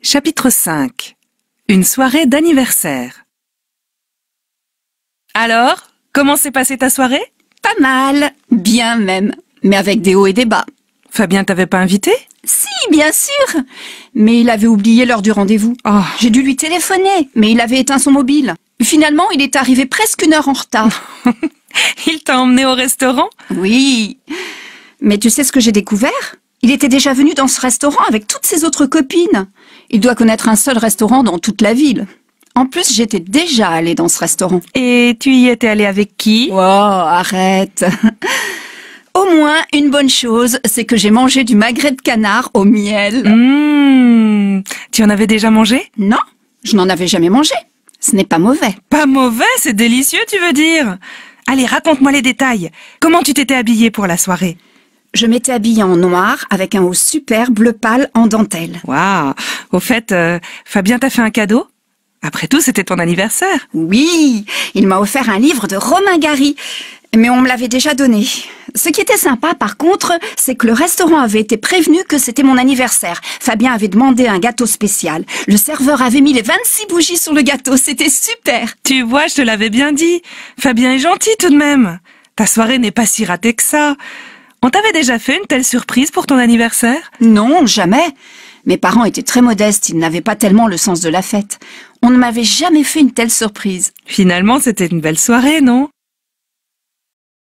Chapitre 5 Une soirée d'anniversaire. Alors, comment s'est passée ta soirée? Pas mal, bien même, mais avec des hauts et des bas. Fabien t'avait pas invité? Si, bien sûr Mais il avait oublié l'heure du rendez-vous. Oh, J'ai dû lui téléphoner, mais il avait éteint son mobile. Finalement, il est arrivé presque une heure en retard. il t'a emmené au restaurant? Oui. Mais tu sais ce que j'ai découvert? Il était déjà venu dans ce restaurant avec toutes ses autres copines. Il doit connaître un seul restaurant dans toute la ville. En plus, j'étais déjà allée dans ce restaurant. Et tu y étais allé avec qui? Oh, arrête. Au moins, une bonne chose, c'est que j'ai mangé du magret de canard au miel. Mmh, Tu en avais déjà mangé? Non, je n'en avais jamais mangé. Ce n'est pas mauvais. Pas mauvais, c'est délicieux, tu veux dire? Allez, raconte-moi les détails. Comment tu t'étais habillée pour la soirée? Je m'étais habillée en noir avec un haut super bleu pâle en dentelle. Waouh Au fait, euh, Fabien t'a fait un cadeau? Après tout, c'était ton anniversaire. Oui, il m'a offert un livre de Romain Gary, mais on me l'avait déjà donné. Ce qui était sympa, par contre, c'est que le restaurant avait été prévenu que c'était mon anniversaire. Fabien avait demandé un gâteau spécial. Le serveur avait mis les 26 bougies sur le gâteau. C'était super. Tu vois, je te l'avais bien dit. Fabien est gentil tout de même. Ta soirée n'est pas si ratée que ça. On t'avait déjà fait une telle surprise pour ton anniversaire? Non, jamais. Mes parents étaient très modestes, ils n'avaient pas tellement le sens de la fête. On ne m'avait jamais fait une telle surprise. Finalement, c'était une belle soirée, non?